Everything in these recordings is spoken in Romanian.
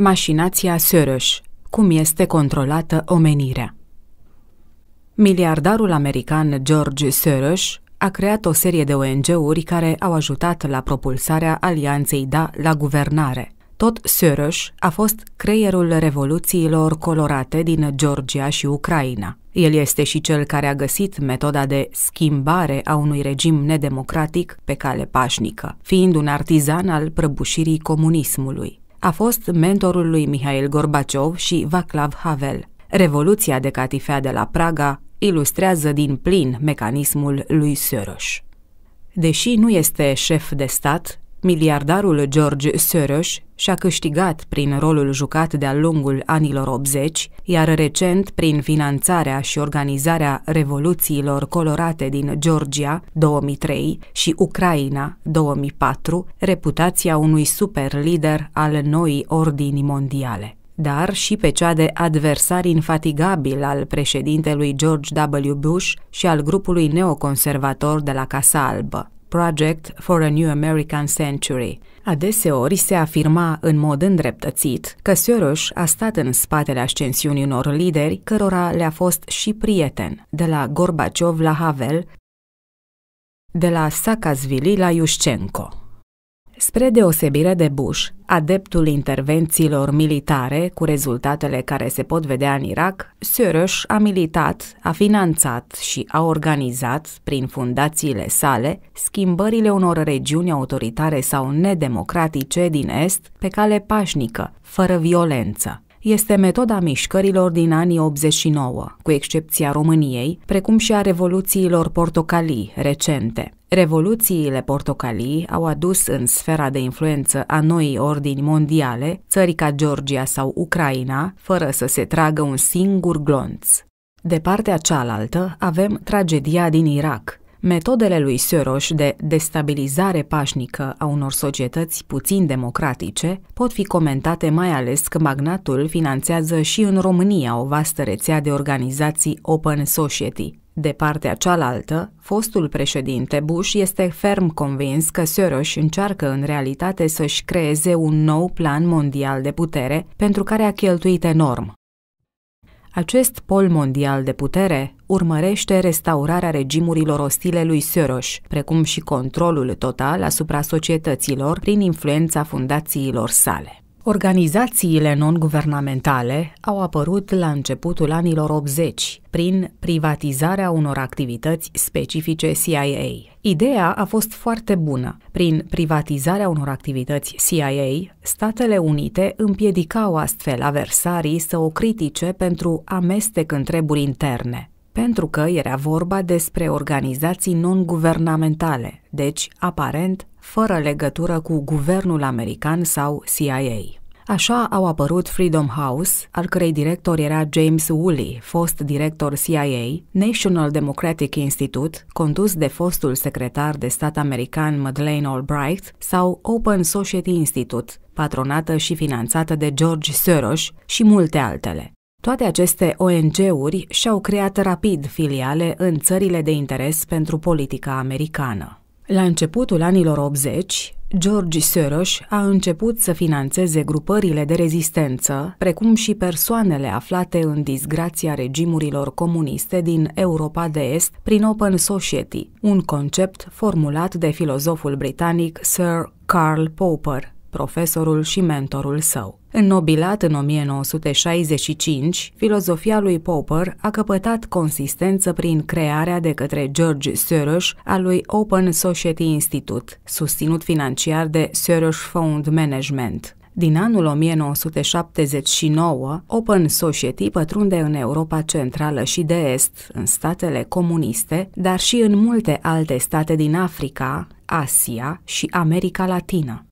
Mașinația Soros. Cum este controlată omenirea? Miliardarul american George Soros a creat o serie de ONG-uri care au ajutat la propulsarea alianței Da la guvernare. Tot Soros a fost creierul revoluțiilor colorate din Georgia și Ucraina. El este și cel care a găsit metoda de schimbare a unui regim nedemocratic pe cale pașnică, fiind un artizan al prăbușirii comunismului a fost mentorul lui Mihail Gorbaciov și Vaclav Havel. Revoluția de catifea de la Praga ilustrează din plin mecanismul lui Soros. Deși nu este șef de stat, Miliardarul George Soros și-a câștigat prin rolul jucat de-a lungul anilor 80, iar recent prin finanțarea și organizarea revoluțiilor colorate din Georgia 2003 și Ucraina 2004, reputația unui super lider al noii ordini mondiale dar și pe cea de adversar infatigabil al președintelui George W. Bush și al grupului neoconservator de la Casa Albă. Project for a New American Century. Adeseori se afirma în mod îndreptățit că Soros a stat în spatele ascensiunii unor lideri cărora le-a fost și prieten, de la Gorbaciov la Havel, de la Saakashvili la Yushchenko. Spre deosebire de Bush, adeptul intervențiilor militare cu rezultatele care se pot vedea în Irak, Soros a militat, a finanțat și a organizat, prin fundațiile sale, schimbările unor regiuni autoritare sau nedemocratice din Est pe cale pașnică, fără violență este metoda mișcărilor din anii 89, cu excepția României, precum și a revoluțiilor portocalii recente. Revoluțiile portocalii au adus în sfera de influență a noii ordini mondiale țări ca Georgia sau Ucraina, fără să se tragă un singur glonț. De partea cealaltă avem tragedia din Irak, Metodele lui Soros de destabilizare pașnică a unor societăți puțin democratice pot fi comentate mai ales că magnatul finanțează și în România o vastă rețea de organizații Open Society. De partea cealaltă, fostul președinte Bush este ferm convins că Soros încearcă în realitate să-și creeze un nou plan mondial de putere pentru care a cheltuit enorm, acest pol mondial de putere urmărește restaurarea regimurilor ostile lui Soros, precum și controlul total asupra societăților prin influența fundațiilor sale. Organizațiile non-guvernamentale au apărut la începutul anilor 80 prin privatizarea unor activități specifice CIA. Ideea a fost foarte bună. Prin privatizarea unor activități CIA, Statele Unite împiedicau astfel aversarii să o critique pentru amestec în treburi interne, pentru că era vorba despre organizații non-guvernamentale, deci, aparent, fără legătură cu guvernul american sau CIA. Așa au apărut Freedom House, al cărei director era James Woolley, fost director CIA, National Democratic Institute, condus de fostul secretar de stat american Madeleine Albright, sau Open Society Institute, patronată și finanțată de George Soros și multe altele. Toate aceste ONG-uri și-au creat rapid filiale în țările de interes pentru politica americană. La începutul anilor 80, George Soros a început să financeze grupările de rezistență, precum și persoanele aflate în disgrația regimurilor comuniste din Europa de Est prin Open Society, un concept formulat de filozoful britanic Sir Karl Popper, profesorul și mentorul său. Înnobilat în 1965, filozofia lui Popper a căpătat consistență prin crearea de către George Soros a lui Open Society Institute, susținut financiar de Soros Fund Management. Din anul 1979, Open Society pătrunde în Europa Centrală și de Est, în statele comuniste, dar și în multe alte state din Africa, Asia și America Latină.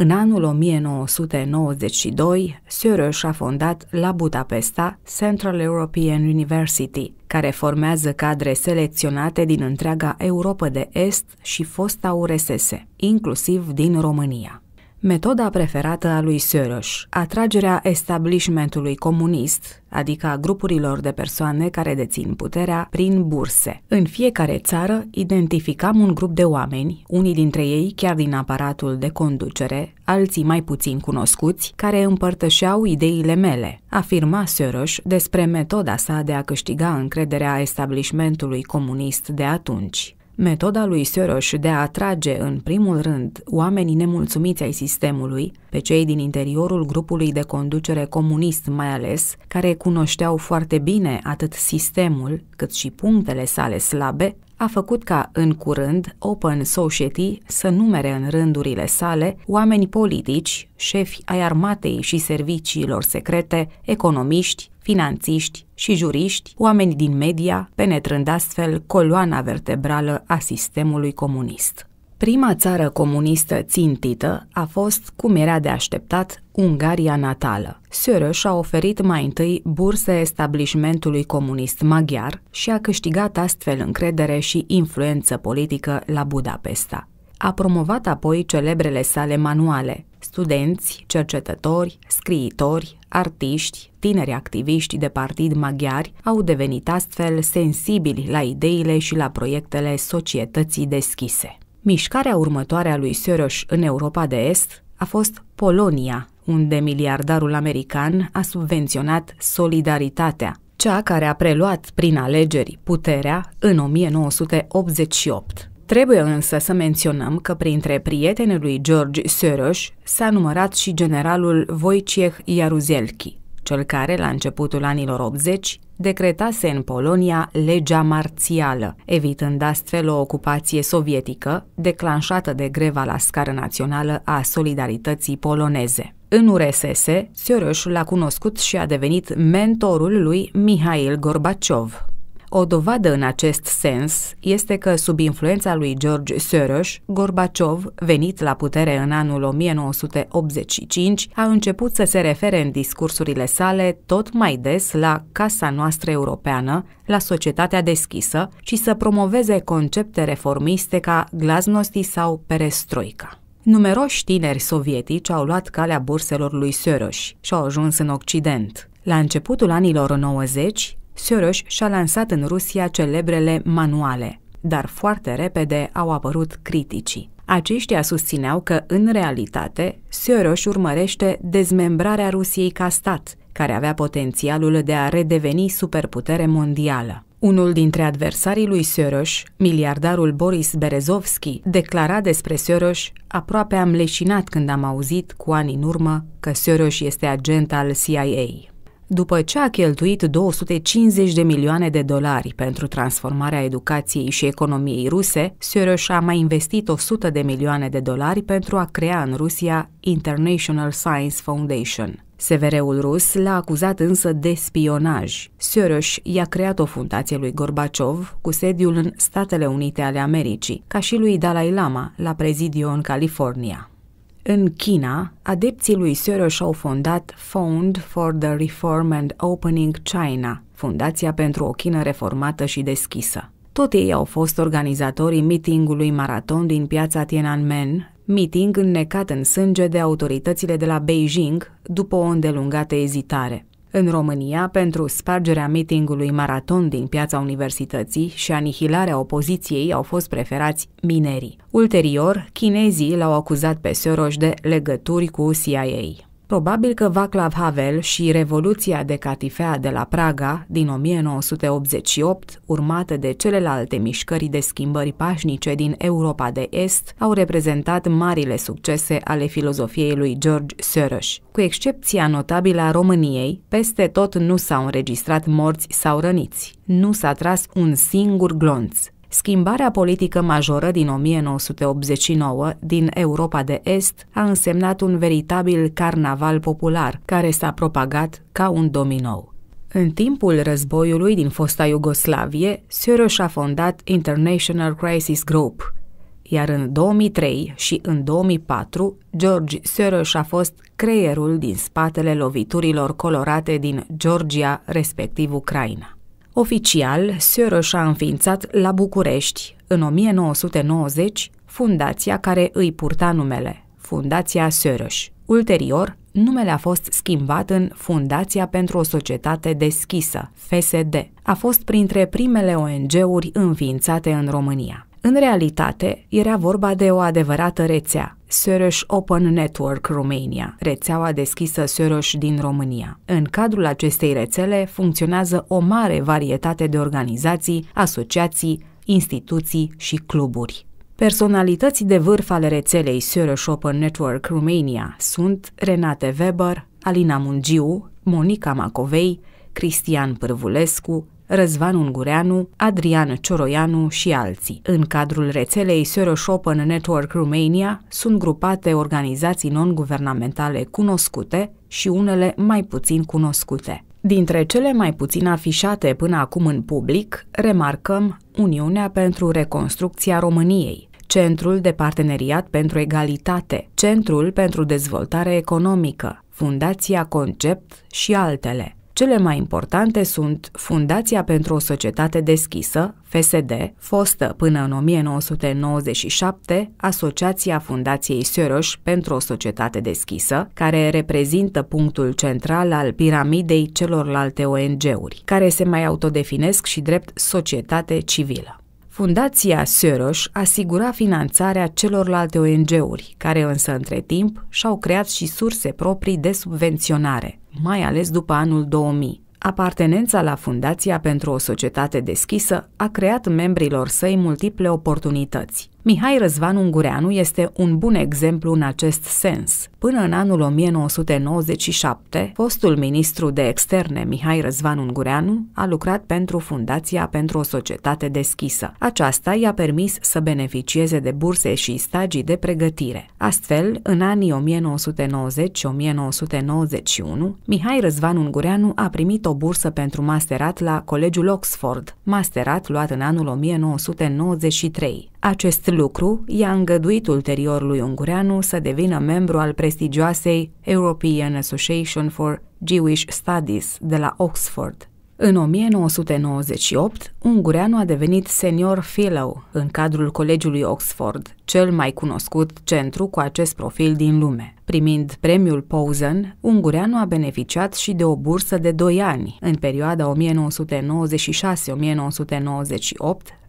În anul 1992, Soros a fondat la Budapesta Central European University, care formează cadre selecționate din întreaga Europa de Est și fosta URSS, inclusiv din România. Metoda preferată a lui Soros, atragerea establishmentului comunist, adică a grupurilor de persoane care dețin puterea prin burse. În fiecare țară identificam un grup de oameni, unii dintre ei chiar din aparatul de conducere, alții mai puțin cunoscuți, care împărtășeau ideile mele, afirma Soros despre metoda sa de a câștiga încrederea establishmentului comunist de atunci. Metoda lui Soros de a atrage în primul rând oamenii nemulțumiți ai sistemului, pe cei din interiorul grupului de conducere comunist mai ales, care cunoșteau foarte bine atât sistemul cât și punctele sale slabe, a făcut ca, în curând, Open Society să numere în rândurile sale oameni politici, șefi ai armatei și serviciilor secrete, economiști, finanțiști și juriști, oameni din media, penetrând astfel coloana vertebrală a sistemului comunist. Prima țară comunistă țintită a fost, cum era de așteptat, Ungaria natală. Soros a oferit mai întâi burse establishmentului comunist maghiar și a câștigat astfel încredere și influență politică la Budapesta. A promovat apoi celebrele sale manuale, studenți, cercetători, scriitori, artiști, tineri activiști de partid maghiari au devenit astfel sensibili la ideile și la proiectele societății deschise. Mișcarea următoare a lui Soros în Europa de Est a fost Polonia, unde miliardarul american a subvenționat solidaritatea, cea care a preluat prin alegeri puterea în 1988. Trebuie însă să menționăm că printre prietenii lui George Soros s-a numărat și generalul Wojciech Jaruzelski, cel care, la începutul anilor 80, decretase în Polonia legea marțială, evitând astfel o ocupație sovietică declanșată de greva la scară națională a solidarității poloneze. În URSS, Soros l-a cunoscut și a devenit mentorul lui Mihail Gorbaciov, o dovadă în acest sens este că, sub influența lui George Soros, Gorbaciov, venit la putere în anul 1985, a început să se refere în discursurile sale tot mai des la Casa noastră europeană, la societatea deschisă și să promoveze concepte reformiste ca glasnosti sau perestroica. Numeroși tineri sovietici au luat calea burselor lui Soros și au ajuns în Occident. La începutul anilor 90, Soros și-a lansat în Rusia celebrele manuale, dar foarte repede au apărut criticii. Aceștia susțineau că, în realitate, Soros urmărește dezmembrarea Rusiei ca stat, care avea potențialul de a redeveni superputere mondială. Unul dintre adversarii lui Soros, miliardarul Boris Berezovski, declara despre Soros aproape am leșinat când am auzit cu ani în urmă că Soros este agent al CIA. După ce a cheltuit 250 de milioane de dolari pentru transformarea educației și economiei ruse, Soros a mai investit 100 de milioane de dolari pentru a crea în Rusia International Science Foundation. Severeul rus l-a acuzat însă de spionaj. Soros i-a creat o fundație lui Gorbaciov cu sediul în Statele Unite ale Americii, ca și lui Dalai Lama la prezidiu în California. În China, adepții lui Soros au fondat Fund for the Reform and Opening China, Fundația pentru o Chină reformată și deschisă. Tot ei au fost organizatorii mitingului maraton din piața Tiananmen, meeting înnecat în sânge de autoritățile de la Beijing după o îndelungată ezitare. În România, pentru spargerea mitingului maraton din piața universității și anihilarea opoziției au fost preferați minerii. Ulterior, chinezii l-au acuzat pe Soros de legături cu CIA. Probabil că Václav Havel și Revoluția de Catifea de la Praga din 1988, urmată de celelalte mișcări de schimbări pașnice din Europa de Est, au reprezentat marile succese ale filozofiei lui George Soros. Cu excepția notabilă a României, peste tot nu s-au înregistrat morți sau răniți. Nu s-a tras un singur glonț. Schimbarea politică majoră din 1989 din Europa de Est a însemnat un veritabil carnaval popular care s-a propagat ca un dominou. În timpul războiului din fosta Iugoslavie, Soros a fondat International Crisis Group, iar în 2003 și în 2004, George Soros a fost creierul din spatele loviturilor colorate din Georgia, respectiv Ucraina. Oficial, Soros a înființat la București, în 1990, fundația care îi purta numele, Fundația Söröș. Ulterior, numele a fost schimbat în Fundația pentru o Societate Deschisă, FSD. A fost printre primele ONG-uri înființate în România. În realitate, era vorba de o adevărată rețea, Söröș Open Network Romania, rețeaua deschisă Söröș din România. În cadrul acestei rețele funcționează o mare varietate de organizații, asociații, instituții și cluburi. Personalități de vârf ale rețelei Söröș Open Network Romania sunt Renate Weber, Alina Mungiu, Monica Macovei, Cristian Pârvulescu, Răzvan Ungureanu, Adrian Cioroianu și alții. În cadrul rețelei Söröș Open Network Romania sunt grupate organizații non-guvernamentale cunoscute și unele mai puțin cunoscute. Dintre cele mai puțin afișate până acum în public, remarcăm Uniunea pentru Reconstrucția României, Centrul de Parteneriat pentru Egalitate, Centrul pentru Dezvoltare Economică, Fundația Concept și altele. Cele mai importante sunt Fundația pentru o Societate Deschisă, FSD, fostă până în 1997 Asociația Fundației Söröș pentru o Societate Deschisă, care reprezintă punctul central al piramidei celorlalte ONG-uri, care se mai autodefinesc și drept societate civilă. Fundația Söröș asigura finanțarea celorlalte ONG-uri, care însă între timp și-au creat și surse proprii de subvenționare, mai ales după anul 2000. Apartenența la Fundația pentru o Societate Deschisă a creat membrilor săi multiple oportunități. Mihai Răzvan Ungureanu este un bun exemplu în acest sens. Până în anul 1997, fostul ministru de externe Mihai Răzvan Ungureanu a lucrat pentru Fundația pentru o Societate Deschisă. Aceasta i-a permis să beneficieze de burse și stagii de pregătire. Astfel, în anii 1990-1991, Mihai Răzvan Ungureanu a primit o bursă pentru masterat la Colegiul Oxford, masterat luat în anul 1993. Acest lucru i-a îngăduit ulterior lui Ungureanu să devină membru al prestigioasei European Association for Jewish Studies de la Oxford. În 1998, Ungureanu a devenit senior fellow în cadrul Colegiului Oxford, cel mai cunoscut centru cu acest profil din lume. Primind premiul Posen, Ungureanu a beneficiat și de o bursă de 2 ani în perioada 1996-1998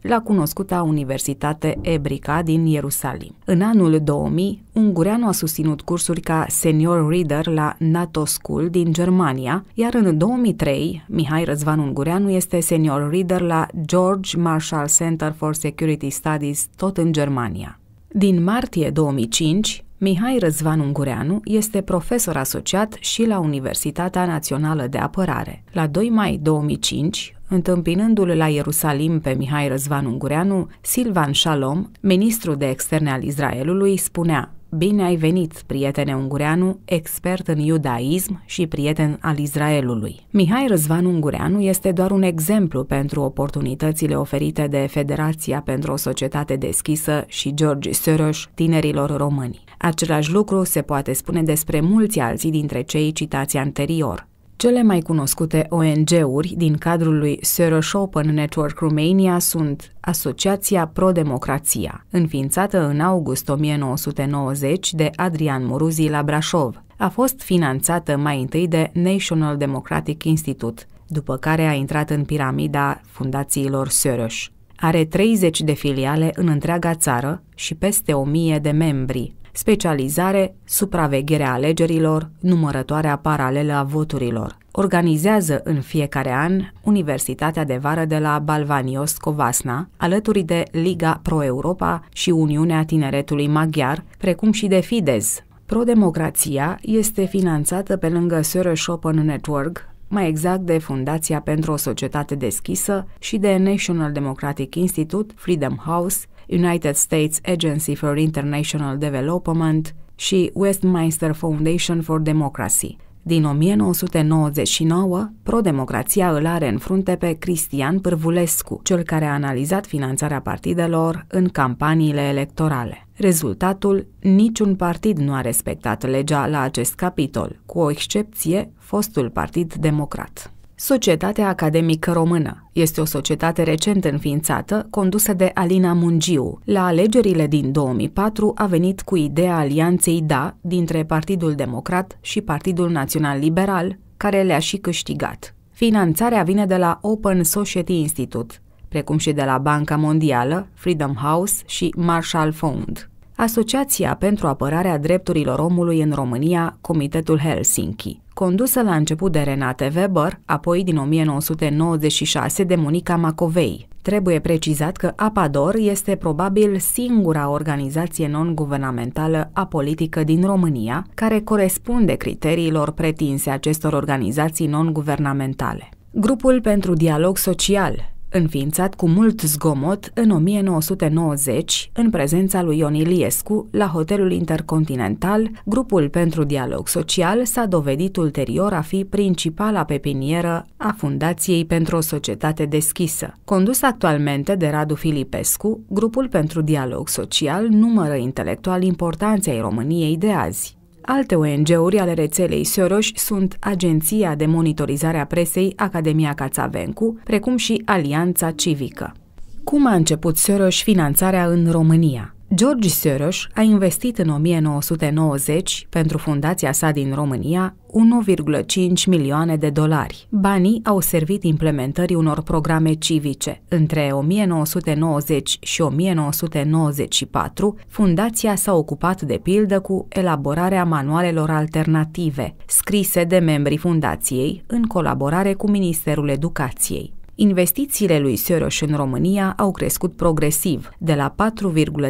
la cunoscuta Universitate Ebrica din Ierusalim. În anul 2000, Ungureanu a susținut cursuri ca Senior Reader la NATO School din Germania, iar în 2003, Mihai Răzvan Ungureanu este Senior Reader la George Marshall Center for Security Studies, tot în Germania. Din martie 2005, Mihai Răzvan Ungureanu este profesor asociat și la Universitatea Națională de Apărare. La 2 mai 2005, întâmpinându-l la Ierusalim pe Mihai Răzvan Ungureanu, Silvan Shalom, ministru de externe al Israelului, spunea Bine ai venit, prietene Ungureanu, expert în iudaism și prieten al Israelului. Mihai Răzvan Ungureanu este doar un exemplu pentru oportunitățile oferite de Federația pentru o Societate Deschisă și George Soros tinerilor români. Același lucru se poate spune despre mulți alții dintre cei citați anterior. Cele mai cunoscute ONG-uri din cadrul lui Soros Open Network Romania sunt Asociația Pro-Democrația, înființată în august 1990 de Adrian Moruzi la Brașov. A fost finanțată mai întâi de National Democratic Institute, după care a intrat în piramida fundațiilor Soros. Are 30 de filiale în întreaga țară și peste 1000 de membri, specializare, supravegherea alegerilor, numărătoarea paralelă a voturilor. Organizează în fiecare an Universitatea de Vară de la Balvanios Covasna, alături de Liga Pro-Europa și Uniunea Tineretului Maghiar, precum și de Fidesz. Pro-democrația este finanțată pe lângă Soros Open Network, mai exact de Fundația pentru o Societate Deschisă și de National Democratic Institute, Freedom House, United States Agency for International Development și Westminster Foundation for Democracy. Din 1999, Pro-Democrația îl are în frunte pe Cristian Pârvulescu, cel care a analizat finanțarea partidelor în campaniile electorale. Rezultatul, niciun partid nu a respectat legea la acest capitol, cu o excepție, fostul Partid Democrat. Societatea Academică Română este o societate recent înființată, condusă de Alina Mungiu. La alegerile din 2004 a venit cu ideea alianței DA dintre Partidul Democrat și Partidul Național Liberal, care le-a și câștigat. Finanțarea vine de la Open Society Institute, precum și de la Banca Mondială, Freedom House și Marshall Fund. Asociația pentru apărarea drepturilor omului în România, Comitetul Helsinki, condusă la început de Renate Weber, apoi din 1996 de Monica Macovei. Trebuie precizat că APADOR este probabil singura organizație non-guvernamentală apolitică din România care corespunde criteriilor pretinse acestor organizații non-guvernamentale. Grupul pentru dialog social, Înființat cu mult zgomot în 1990, în prezența lui Ion Iliescu, la Hotelul Intercontinental, grupul pentru dialog social s-a dovedit ulterior a fi principala pepinieră a Fundației pentru o societate deschisă. Condus actualmente de Radu Filipescu, grupul pentru dialog social numără intelectual importanței României de azi. Alte ONG-uri ale rețelei Soros sunt Agenția de Monitorizare a Presei Academia Cațavencu, precum și Alianța Civică. Cum a început Soros finanțarea în România? George Soros a investit în 1990 pentru fundația sa din România 1,5 milioane de dolari. Banii au servit implementării unor programe civice. Între 1990 și 1994, fundația s-a ocupat de pildă cu elaborarea manualelor alternative, scrise de membrii fundației, în colaborare cu Ministerul Educației. Investițiile lui Soros în România au crescut progresiv, de la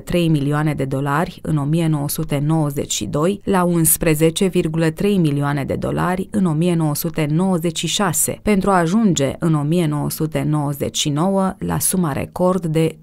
4,3 milioane de dolari în 1992 la 11,3 milioane de dolari în 1996, pentru a ajunge în 1999 la suma record de 15,8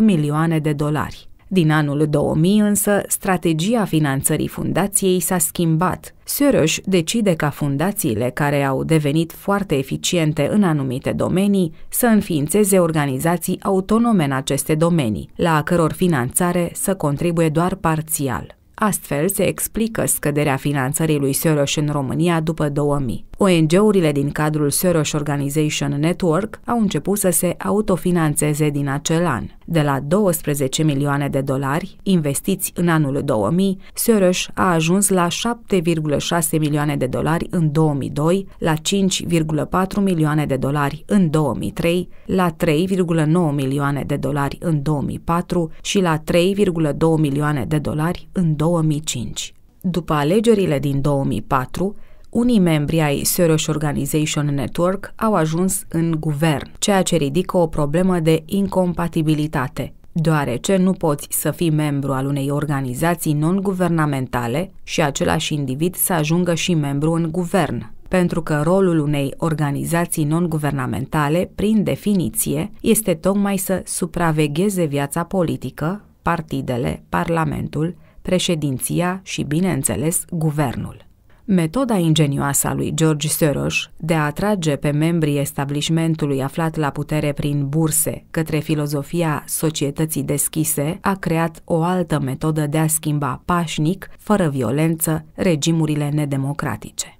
milioane de dolari. Din anul 2000 însă, strategia finanțării fundației s-a schimbat. Soros decide ca fundațiile care au devenit foarte eficiente în anumite domenii să înființeze organizații autonome în aceste domenii, la căror finanțare să contribuie doar parțial. Astfel se explică scăderea finanțării lui Soros în România după 2000. ONG-urile din cadrul Soros Organization Network au început să se autofinanțeze din acel an. De la 12 milioane de dolari investiți în anul 2000, Soros a ajuns la 7,6 milioane de dolari în 2002, la 5,4 milioane de dolari în 2003, la 3,9 milioane de dolari în 2004 și la 3,2 milioane de dolari în 2005. După alegerile din 2004, unii membri ai Soros Organization Network au ajuns în guvern, ceea ce ridică o problemă de incompatibilitate, deoarece nu poți să fii membru al unei organizații non-guvernamentale și același individ să ajungă și membru în guvern, pentru că rolul unei organizații non-guvernamentale, prin definiție, este tocmai să supravegheze viața politică, partidele, parlamentul, președinția și, bineînțeles, guvernul. Metoda ingenioasă a lui George Soros de a atrage pe membrii establishmentului aflat la putere prin burse către filozofia societății deschise a creat o altă metodă de a schimba pașnic, fără violență, regimurile nedemocratice.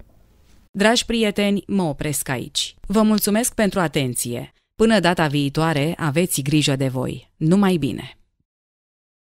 Dragi prieteni, mă opresc aici. Vă mulțumesc pentru atenție. Până data viitoare, aveți grijă de voi. Numai bine!